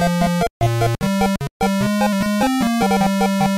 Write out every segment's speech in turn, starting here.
Thank you.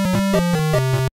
Música